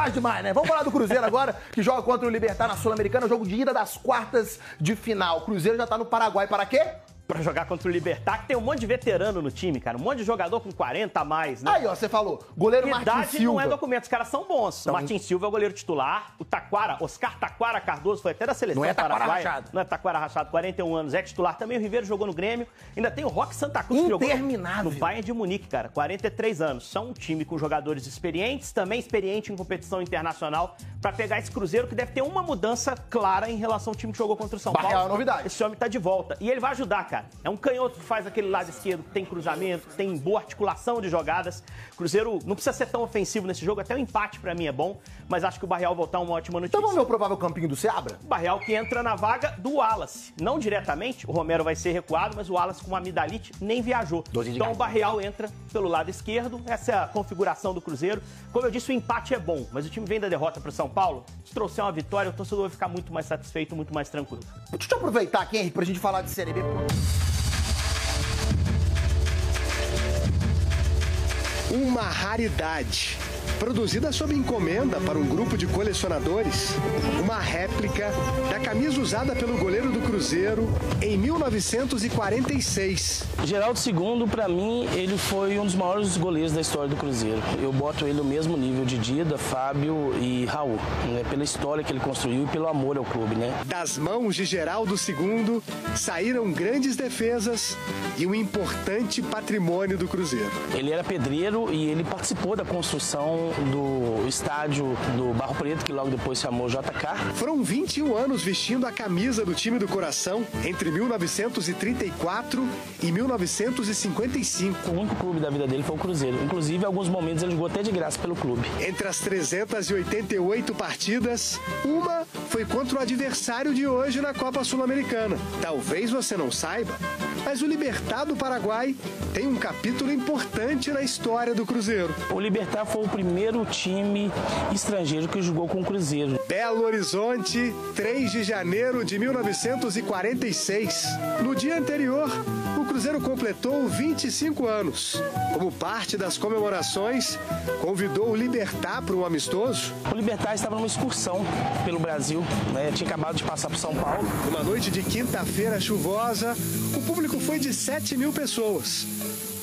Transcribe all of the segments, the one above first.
bobagem demais, né? Vamos falar do Cruzeiro agora, que joga contra o Libertar na Sul-Americana, jogo de ida das quartas de final. O Cruzeiro já tá no Paraguai para quê? Pra jogar contra o Libertar, que tem um monte de veterano no time, cara. Um monte de jogador com 40 a mais, né? Aí, ó, você falou, goleiro Martins Idade Silva. não é documento, os caras são bons. Então- O Martins Silva é o goleiro titular. O Taquara, Oscar Taquara Cardoso, foi até da seleção Não é Taquara paraguaia. Rachado. Não é Taquara Rachado, 41 anos, é titular também. O Ribeiro jogou no Grêmio. Ainda tem o Roque Santa Cruz, que jogou no Bayern de Munique, cara. 43 anos. São um time com jogadores experientes, também experiente em competição internacional, pra pegar esse Cruzeiro que deve ter uma mudança clara em relação ao time que jogou contra o São Paulo. é novidade. Esse homem tá de volta. E ele vai ajudar, cara. É um canhoto que faz aquele lado esquerdo, que tem cruzamento, tem boa articulação de jogadas. Cruzeiro não precisa ser tão ofensivo nesse jogo, até o empate pra mim é bom, mas acho que o Barreal voltar uma ótima notícia. Então vamos ver o provável campinho do Seabra? O Barreal que entra na vaga do Wallace. Não diretamente, o Romero vai ser recuado, mas o Wallace com uma amidalite nem viajou. Então o. Barreal entra pelo lado esquerdo, essa é a configuração do Cruzeiro. Como eu disse, o empate é bom, mas o time vem da derrota pro São Paulo. Se trouxer uma vitória, o torcedor vai ficar muito mais satisfeito, muito mais tranquilo. Deixa eu aproveitar aqui, Henrique, pra gente falar de Série B. Uma raridade. Produzida sob encomenda para um grupo de colecionadores, uma réplica da camisa usada pelo goleiro do Cruzeiro em 1946. Geraldo II, pra mim, ele foi um dos maiores goleiros da história do Cruzeiro. Eu boto ele no mesmo nível de Dida, Fábio e Raul, né? pela história que ele construiu e pelo amor ao clube, né? Das mãos de Geraldo II saíram grandes defesas e um importante patrimônio do Cruzeiro. Ele era pedreiro e ele participou da construção do estádio do Barro Preto, que logo depois se chamou JK. Foram 21 anos vestindo a camisa do time do coração entre 1934 e 1955. O único clube da vida dele foi o Cruzeiro. Inclusive, em alguns momentos ele jogou até de graça pelo clube. Entre as 388 partidas, uma foi contra o adversário de hoje na Copa Sul-Americana. Talvez você não saiba, mas o Libertad do Paraguai tem um capítulo importante na história do Cruzeiro. O Libertar foi o primeiro time estrangeiro que jogou com o Cruzeiro. Belo Horizonte, 3 de janeiro de 1946. No dia anterior, Cruzeiro completou 25 anos. Como parte das comemorações, convidou o Libertar para um amistoso. O Libertar estava numa excursão pelo Brasil, né? tinha acabado de passar por São Paulo. Numa noite de quinta-feira chuvosa, o público foi de 7 mil pessoas.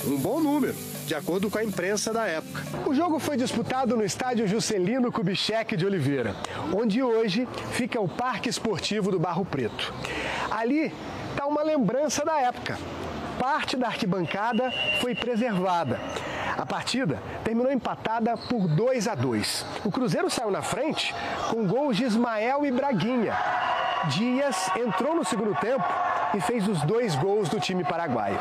Um bom número, de acordo com a imprensa da época. O jogo foi disputado no estádio Juscelino Kubitschek de Oliveira, onde hoje fica o Parque Esportivo do Barro Preto. Ali está uma lembrança da época. Parte da arquibancada foi preservada. A partida terminou empatada por 2 a 2. O Cruzeiro saiu na frente com gols de Ismael e Braguinha. Dias entrou no segundo tempo e fez os dois gols do time paraguaio.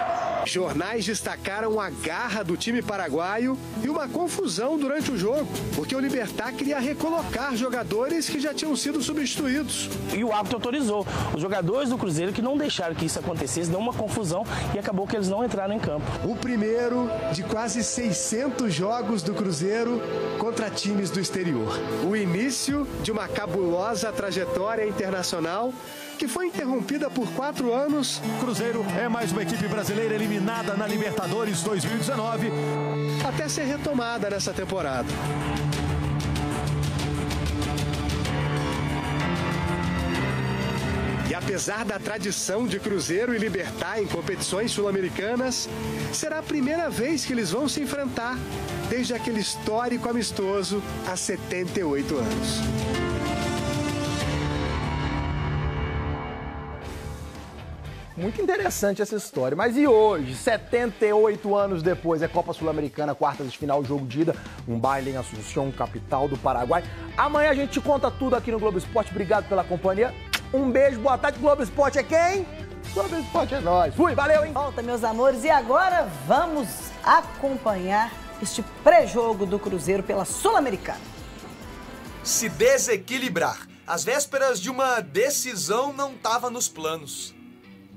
Jornais destacaram a garra do time paraguaio e uma confusão durante o jogo, porque o Libertar queria recolocar jogadores que já tinham sido substituídos. E o árbitro autorizou. Os jogadores do Cruzeiro que não deixaram que isso acontecesse, deu uma confusão e acabou que eles não entraram em campo. O primeiro de quase 600 jogos do Cruzeiro contra times do exterior. O início de uma cabulosa trajetória internacional que foi interrompida por quatro anos Cruzeiro é mais uma equipe brasileira eliminada na Libertadores 2019. até ser retomada nessa temporada. E apesar da tradição de Cruzeiro e Libertar em competições sul-americanas, será a primeira vez que eles vão se enfrentar desde aquele histórico amistoso há 78 anos. Muito interessante essa história. Mas e hoje, 78 anos depois, é Copa Sul-Americana, quartas de final, jogo de ida, um baile em Assunção, capital do Paraguai. Amanhã a gente te conta tudo aqui no Globo Esporte. Obrigado pela companhia. Um beijo, boa tarde. Globo Esporte é quem? Globo Esporte é nós. Fui, valeu, hein? Volta, meus amores. E agora vamos acompanhar este pré-jogo do Cruzeiro pela Sul-Americana. Se desequilibrar. Às vésperas de uma decisão não estava nos planos.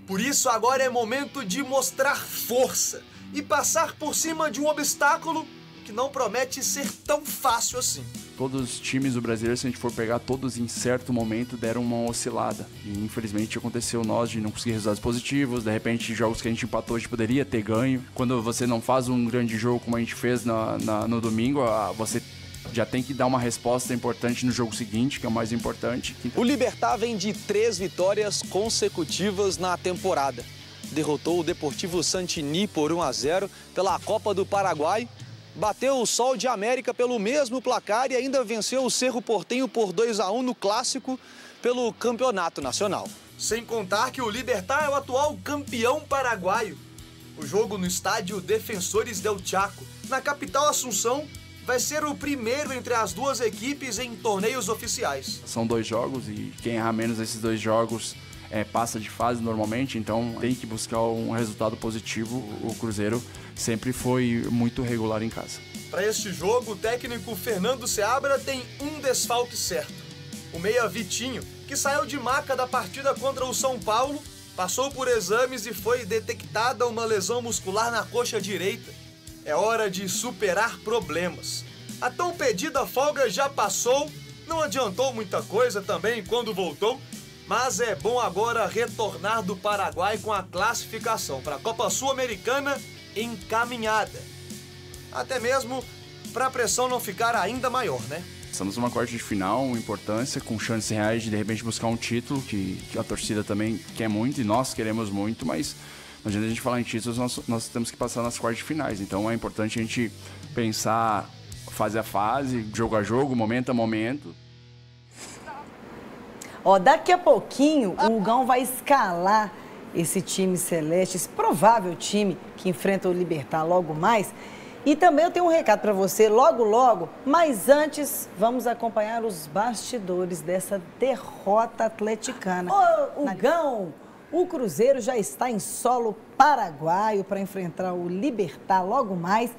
Por isso agora é momento de mostrar força e passar por cima de um obstáculo que não promete ser tão fácil assim. Todos os times do brasileiro, se a gente for pegar, todos em certo momento deram uma oscilada. E infelizmente aconteceu nós de não conseguir resultados positivos. De repente, jogos que a gente empatou, a gente poderia ter ganho. Quando você não faz um grande jogo como a gente fez na, na- no domingo, ah, você já tem que dar uma resposta importante no jogo seguinte, que é o mais importante. O Libertar vem de três vitórias consecutivas na temporada. Derrotou o Deportivo Santini por 1 a 0 pela Copa do Paraguai, bateu o Sol de América pelo mesmo placar e ainda venceu o Cerro Portenho por 2 a 1 no clássico pelo Campeonato Nacional. Sem contar que o Libertar é o atual campeão paraguaio. O jogo no estádio Defensores del Chaco, na capital Assunção, vai ser o primeiro entre as duas equipes em torneios oficiais. São dois jogos e quem errar menos nesses dois jogos é, passa de fase normalmente, então tem que buscar um resultado positivo. O Cruzeiro sempre foi muito regular em casa. Para este jogo, o técnico Fernando Seabra tem um desfalque certo. O meia Vitinho, que saiu de maca da partida contra o São Paulo, passou por exames e foi detectada uma lesão muscular na coxa direita. É hora de superar problemas. A tão pedida folga já passou, não adiantou muita coisa também quando voltou, mas é bom agora retornar do Paraguai com a classificação para a Copa Sul-Americana encaminhada. Até mesmo para a pressão não ficar ainda maior, né? Estamos numa quarta de final, importância, com chances reais de de repente buscar um título que, que a torcida também quer muito e nós queremos muito, mas não adianta a gente falar em títulos, nós, nós temos que passar nas quartas de finais. Então é importante a gente pensar fase a fase, jogo a jogo, momento a momento. Ó, daqui a pouquinho o Hugão vai escalar esse time celeste, esse provável time que enfrenta o Libertar logo mais. E também eu tenho um recado para você logo, logo. Mas antes, vamos acompanhar os bastidores dessa derrota atleticana. Ô, Hugão, o Cruzeiro já está em solo paraguaio para enfrentar o Libertar logo mais.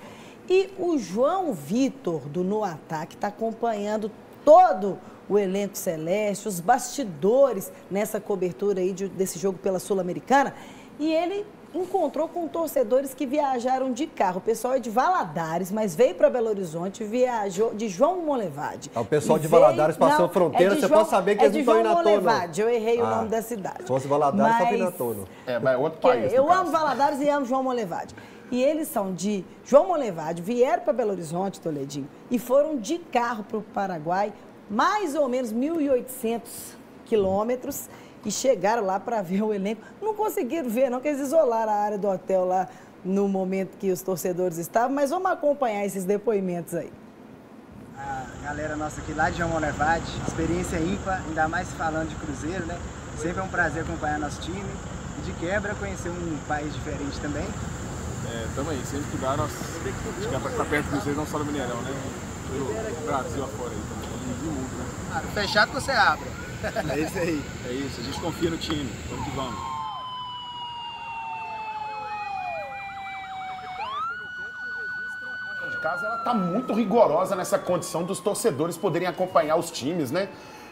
E o João Vitor, do No Ataque, está acompanhando todo o elenco celeste, os bastidores nessa cobertura aí de, desse jogo pela Sul-Americana. E ele encontrou com torcedores que viajaram de carro. O pessoal é de Valadares, mas veio para Belo Horizonte, viajou de João Molevade. Ah, o pessoal E de Valadares veio- passou não, fronteira, é de você João- pode saber que é eles de não estão João indo à. Molevade, eu errei o Ah, nome da cidade. Se fosse Valadares, estava indo à toa. não. É, mas é outro Que país. eu amo. Valadares e amo João Molevade. E eles são de João Molevade, vieram para Belo Horizonte, Toledinho, e foram de carro para o Paraguai, mais ou menos 1.800 quilômetros, e chegaram lá para ver o elenco. Não conseguiram ver, não, porque eles isolaram a área do hotel lá no momento que os torcedores estavam, mas vamos acompanhar esses depoimentos aí. A galera nossa aqui lá de João Molevade, experiência ímpar, ainda mais falando de Cruzeiro, né? Sempre é um prazer acompanhar nosso time e de quebra conhecer um país diferente também. É, tamo aí, sempre que dá, nós ficar pra estar perto de vocês, não só no Mineirão, né? Pelo Brasil afora aí também, e mundo, né? Ah, no fechado você abre. É isso aí. É isso, a gente confia no time, vamos que vamos. casa ela tá muito rigorosa nessa condição dos torcedores poderem acompanhar os times, né?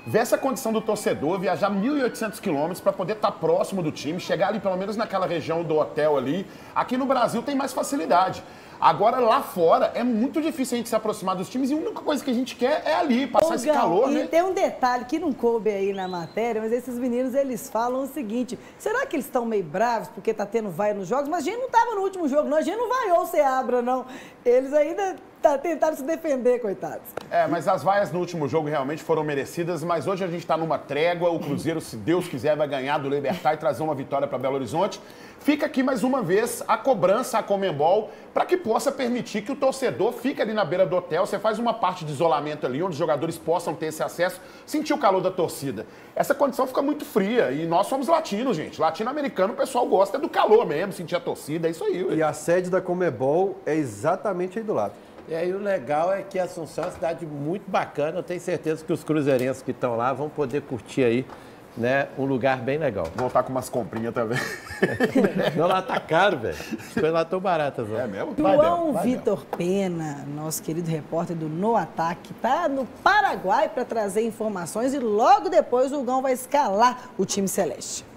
Ver essa condição do torcedor, viajar 1.800 quilômetros para poder estar próximo do time, chegar ali pelo menos naquela região do hotel ali. Aqui no Brasil tem mais facilidade. Agora lá fora é muito difícil a gente se aproximar dos times e a única coisa que a gente quer é ali, passar esse Gão, calor, e né? tem um detalhe que não coube aí na matéria, mas esses meninos eles falam o seguinte: será que eles estão meio bravos porque tá tendo vai nos jogos? Mas a gente não tava no último jogo, não, a gente não vaiou o Seabra, não. Eles ainda tá, tentaram se defender, coitados. É, mas as vaias no último jogo realmente foram merecidas, mas hoje a gente está numa trégua. O Cruzeiro, se Deus quiser, vai ganhar do Libertar e trazer uma vitória para Belo Horizonte. Fica aqui mais uma vez a cobrança à Comembol para que possa permitir que o torcedor fique ali na beira do hotel. Você faz uma parte de isolamento ali, onde os jogadores possam ter esse acesso, sentir o calor da torcida. Essa condição fica muito fria e nós somos latinos, gente. Latino-americano, o pessoal gosta do calor mesmo, sentir a torcida, é isso aí. ué. E a sede da Comebol é exatamente aí do lado. E aí o legal é que Assunção é uma cidade muito bacana. Eu tenho certeza que os cruzeirenses que estão lá vão poder curtir aí, né, um lugar bem legal. Voltar com umas comprinhas também. Não, lá tá caro, velho. As coisas lá estão baratas. Ó. É mesmo? João Vitor Pena, nosso querido repórter do No Ataque, tá no Paraguai para trazer informações e logo depois o Gão vai escalar o time celeste.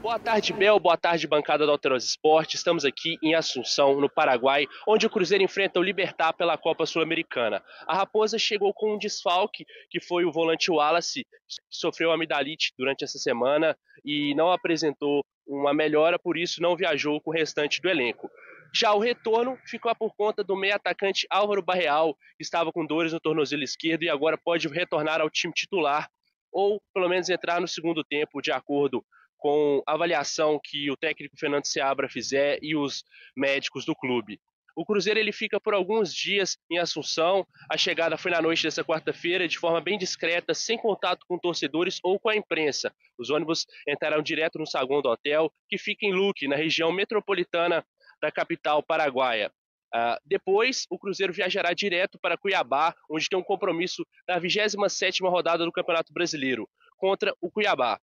Boa tarde, Bel. Boa tarde, bancada do Alterosa Esporte. Estamos aqui em Assunção, no Paraguai, onde o Cruzeiro enfrenta o Libertar pela Copa Sul-Americana. A Raposa chegou com um desfalque, que foi o volante Wallace, que sofreu amidalite durante essa semana e não apresentou uma melhora, por isso não viajou com o restante do elenco. Já o retorno ficou por conta do meio atacante Álvaro Barreal, que estava com dores no tornozelo esquerdo e agora pode retornar ao time titular ou pelo menos entrar no segundo tempo de acordo com a avaliação que o técnico Fernando Seabra fizer e os médicos do clube. O Cruzeiro ele fica por alguns dias em Assunção. A chegada foi na noite dessa quarta-feira, de forma bem discreta, sem contato com torcedores ou com a imprensa. Os ônibus entrarão direto no saguão do hotel, que fica em Luque, na região metropolitana da capital paraguaia. Uh, depois, o Cruzeiro viajará direto para Cuiabá, onde tem um compromisso na 27ª rodada do Campeonato Brasileiro, contra o Cuiabá.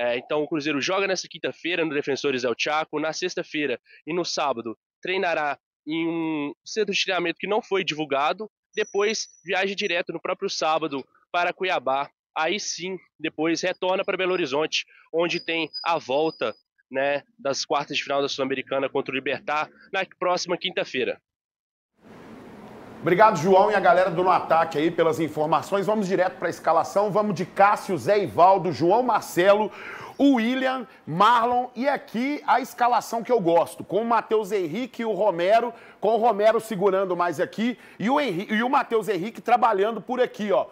Uh, então, o Cruzeiro joga nessa quinta-feira no Defensores El Chaco, na sexta-feira e no sábado treinará em um centro de treinamento que não foi divulgado, depois viaja direto no próprio sábado para Cuiabá, aí sim, depois retorna para Belo Horizonte, onde tem a volta né, das quartas de final da Sul-Americana contra o Libertar na próxima quinta-feira. Obrigado, João, e a galera do No Ataque aí pelas informações. Vamos direto para a escalação. Vamos de Cássio, Zé Ivaldo, João Marcelo, o William, Marlon e aqui a escalação que eu gosto, com o Matheus Henrique e o Romero, com o Romero segurando mais aqui e o, Henrique, e o Matheus Henrique trabalhando por aqui, ó.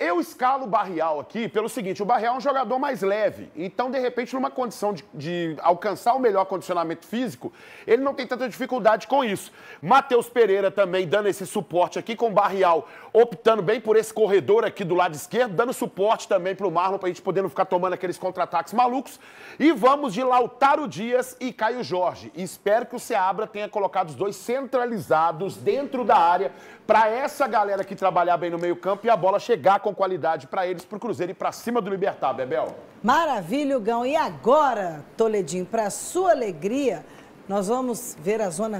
Eu escalo o Barrial aqui pelo seguinte: o Barrial é um jogador mais leve. Então, de repente, numa condição de, de, alcançar o melhor condicionamento físico, ele não tem tanta dificuldade com isso. Matheus Pereira também dando esse suporte aqui com o Barrial, optando bem por esse corredor aqui do lado esquerdo, dando suporte também para o Marlon, para a gente poder não ficar tomando aqueles contra-ataques malucos. E vamos de Lautaro Dias e Caio Jorge. Espero que o Seabra tenha colocado os dois centralizados dentro da área para essa galera que trabalhar bem no meio-campo e a bola chegar com qualidade para eles, para o Cruzeiro e para cima do Libertar, Bebel. Maravilha, Gão. E agora, Toledinho, para sua alegria, nós vamos ver a zona